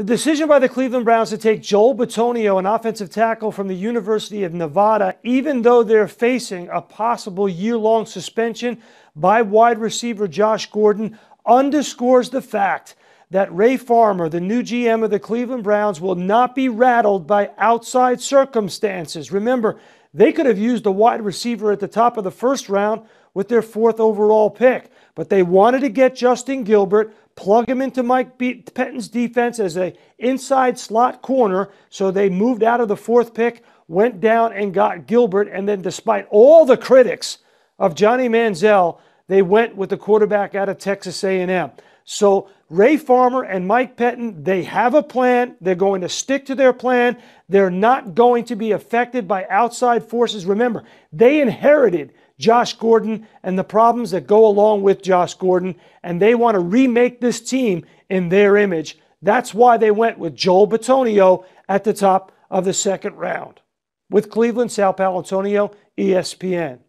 The decision by the Cleveland Browns to take Joel Bitonio, an offensive tackle from the University of Nevada, even though they're facing a possible year long suspension by wide receiver Josh Gordon, underscores the fact that Ray Farmer, the new GM of the Cleveland Browns, will not be rattled by outside circumstances. Remember, they could have used a wide receiver at the top of the first round with their fourth overall pick, but they wanted to get Justin Gilbert, plug him into Mike Pettine's defense as a inside slot corner, so they moved out of the fourth pick, went down and got Gilbert, and then despite all the critics of Johnny Manziel, they went with the quarterback out of Texas A&M. So Ray Farmer and Mike Pettine, they have a plan. They're going to stick to their plan. They're not going to be affected by outside forces. Remember, they inherited Josh Gordon and the problems that go along with Josh Gordon, and they want to remake this team in their image. That's why they went with Joel Bitonio at the top of the second round. With Cleveland, Sal Paolantonio, ESPN.